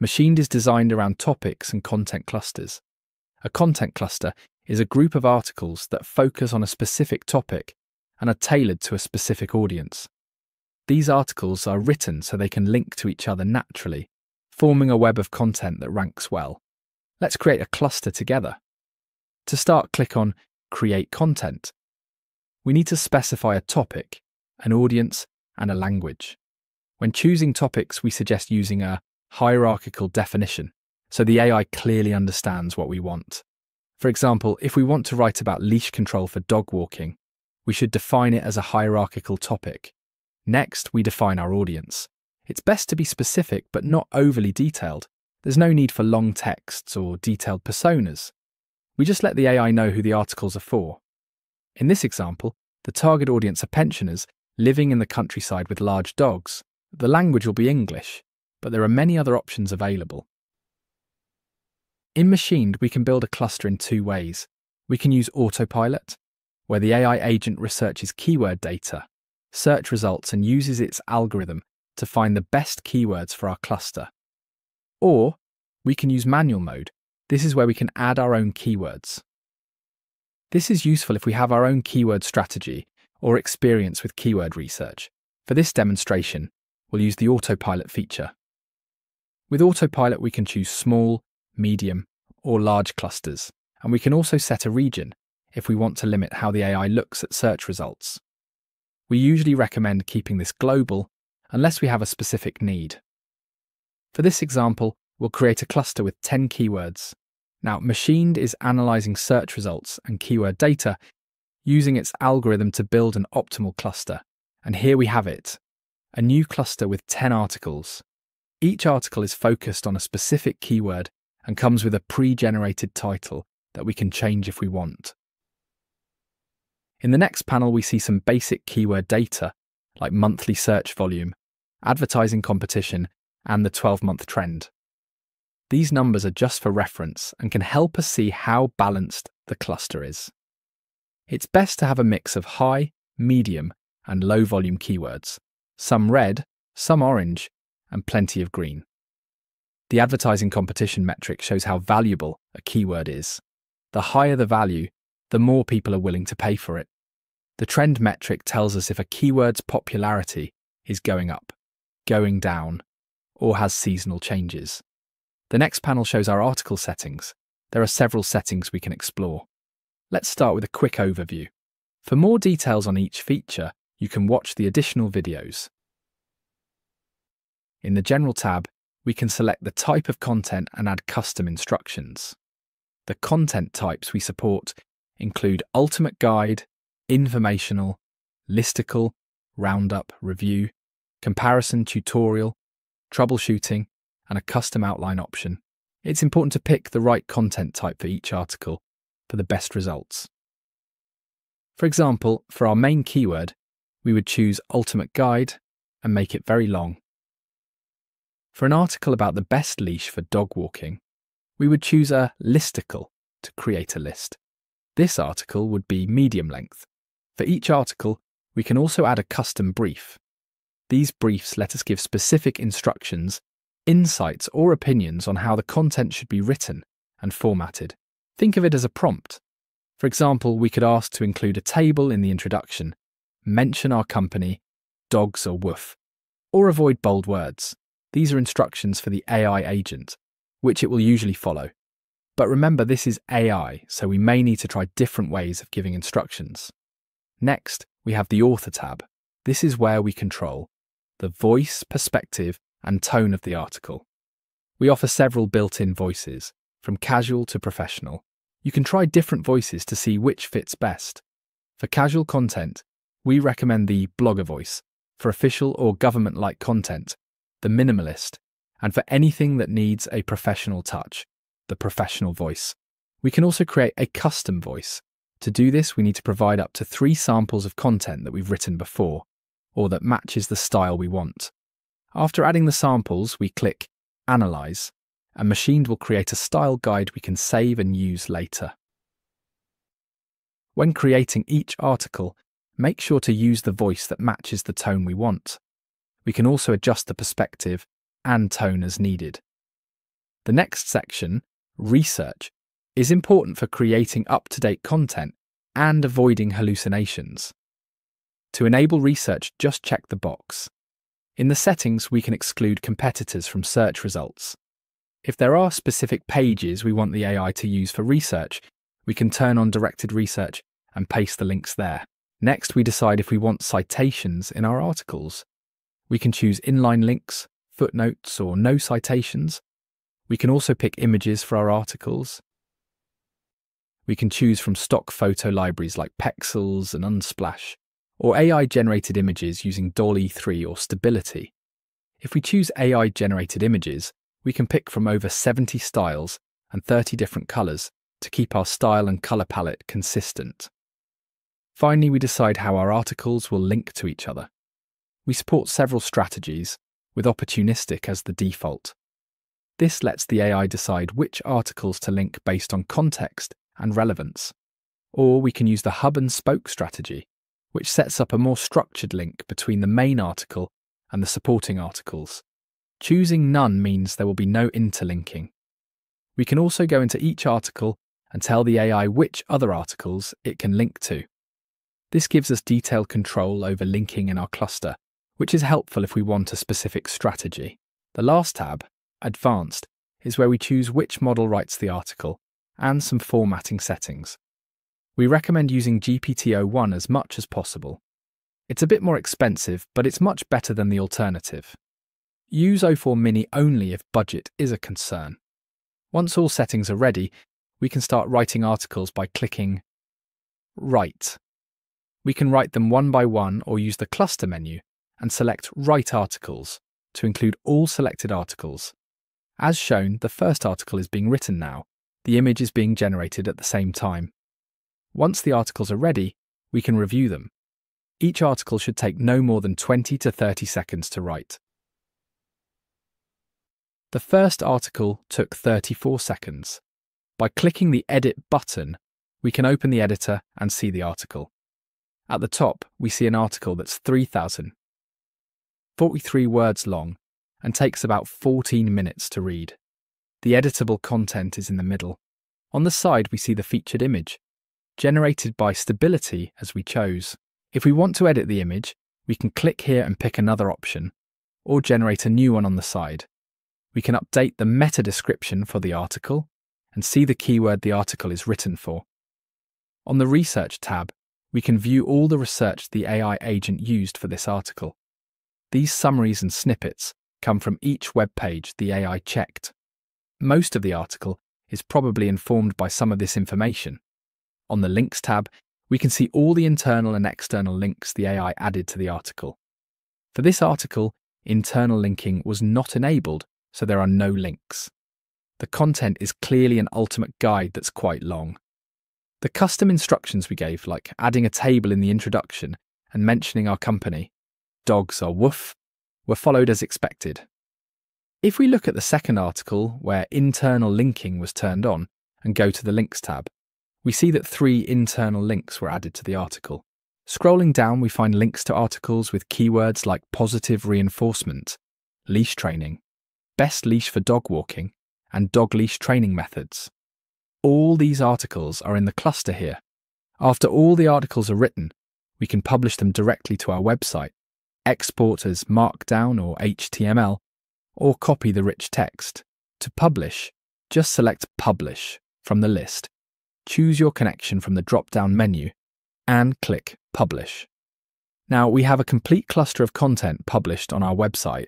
Machined is designed around topics and content clusters. A content cluster is a group of articles that focus on a specific topic and are tailored to a specific audience. These articles are written so they can link to each other naturally, forming a web of content that ranks well. Let's create a cluster together. To start, click on Create Content. We need to specify a topic, an audience, and a language. When choosing topics, we suggest using a hierarchical definition so the AI clearly understands what we want. For example, if we want to write about leash control for dog walking, we should define it as a hierarchical topic. Next, we define our audience. It's best to be specific but not overly detailed. There's no need for long texts or detailed personas. We just let the AI know who the articles are for. In this example, the target audience are pensioners living in the countryside with large dogs. The language will be English, but there are many other options available. In Machined, we can build a cluster in two ways. We can use Autopilot, where the AI agent researches keyword data, search results, and uses its algorithm to find the best keywords for our cluster. Or we can use manual mode. This is where we can add our own keywords. This is useful if we have our own keyword strategy or experience with keyword research. For this demonstration, we'll use the autopilot feature. With autopilot, we can choose small, medium, or large clusters, and we can also set a region if we want to limit how the AI looks at search results. We usually recommend keeping this global unless we have a specific need. For this example, we'll create a cluster with 10 keywords. Now, Machined is analysing search results and keyword data using its algorithm to build an optimal cluster. And here we have it a new cluster with 10 articles. Each article is focused on a specific keyword and comes with a pre generated title that we can change if we want. In the next panel, we see some basic keyword data like monthly search volume, advertising competition, and the 12 month trend. These numbers are just for reference and can help us see how balanced the cluster is. It's best to have a mix of high, medium, and low volume keywords, some red, some orange, and plenty of green. The advertising competition metric shows how valuable a keyword is. The higher the value, the more people are willing to pay for it. The trend metric tells us if a keyword's popularity is going up, going down, or has seasonal changes. The next panel shows our article settings. There are several settings we can explore. Let's start with a quick overview. For more details on each feature, you can watch the additional videos. In the General tab, we can select the type of content and add custom instructions. The content types we support include Ultimate Guide, Informational, Listicle, Roundup, Review, Comparison Tutorial, Troubleshooting, and a custom outline option. It's important to pick the right content type for each article for the best results. For example, for our main keyword, we would choose Ultimate Guide and make it very long. For an article about the best leash for dog walking, we would choose a listicle to create a list. This article would be medium length. For each article, we can also add a custom brief. These briefs let us give specific instructions, insights, or opinions on how the content should be written and formatted. Think of it as a prompt. For example, we could ask to include a table in the introduction, mention our company, dogs or woof, or avoid bold words. These are instructions for the AI agent, which it will usually follow. But remember, this is AI, so we may need to try different ways of giving instructions. Next, we have the Author tab. This is where we control the voice, perspective, and tone of the article. We offer several built in voices, from casual to professional. You can try different voices to see which fits best. For casual content, we recommend the blogger voice. For official or government like content, the minimalist, and for anything that needs a professional touch, the professional voice. We can also create a custom voice. To do this, we need to provide up to three samples of content that we've written before, or that matches the style we want. After adding the samples, we click Analyze, and Machined will create a style guide we can save and use later. When creating each article, make sure to use the voice that matches the tone we want. We can also adjust the perspective and tone as needed. The next section, research, is important for creating up to date content and avoiding hallucinations. To enable research, just check the box. In the settings, we can exclude competitors from search results. If there are specific pages we want the AI to use for research, we can turn on directed research and paste the links there. Next, we decide if we want citations in our articles. We can choose inline links, footnotes, or no citations. We can also pick images for our articles. We can choose from stock photo libraries like Pexels and Unsplash or AI generated images using DALL-E 3 or Stability. If we choose AI generated images, we can pick from over 70 styles and 30 different colours to keep our style and colour palette consistent. Finally, we decide how our articles will link to each other. We support several strategies, with opportunistic as the default. This lets the AI decide which articles to link based on context and relevance. Or we can use the hub and spoke strategy, which sets up a more structured link between the main article and the supporting articles. Choosing none means there will be no interlinking. We can also go into each article and tell the AI which other articles it can link to. This gives us detailed control over linking in our cluster, which is helpful if we want a specific strategy. The last tab, Advanced, is where we choose which model writes the article and some formatting settings. We recommend using GPT-01 as much as possible. It's a bit more expensive, but it's much better than the alternative. Use O4 Mini only if budget is a concern. Once all settings are ready, we can start writing articles by clicking Write. We can write them one by one or use the cluster menu and select Write Articles to include all selected articles. As shown, the first article is being written now. The image is being generated at the same time. Once the articles are ready, we can review them. Each article should take no more than 20 to 30 seconds to write. The first article took 34 seconds. By clicking the Edit button, we can open the editor and see the article. At the top, we see an article that's 3,043 words long and takes about 14 minutes to read. The editable content is in the middle. On the side, we see the featured image, generated by stability as we chose. If we want to edit the image, we can click here and pick another option, or generate a new one on the side. We can update the meta description for the article and see the keyword the article is written for. On the Research tab, we can view all the research the AI agent used for this article. These summaries and snippets come from each web page the AI checked. Most of the article is probably informed by some of this information, on the Links tab, we can see all the internal and external links the AI added to the article. For this article, internal linking was not enabled, so there are no links. The content is clearly an ultimate guide that's quite long. The custom instructions we gave, like adding a table in the introduction and mentioning our company, dogs are woof, were followed as expected. If we look at the second article, where internal linking was turned on, and go to the Links tab, we see that three internal links were added to the article. Scrolling down, we find links to articles with keywords like positive reinforcement, leash training, best leash for dog walking, and dog leash training methods. All these articles are in the cluster here. After all the articles are written, we can publish them directly to our website, export as Markdown or HTML, or copy the rich text. To publish, just select Publish from the list choose your connection from the drop down menu, and click Publish. Now we have a complete cluster of content published on our website.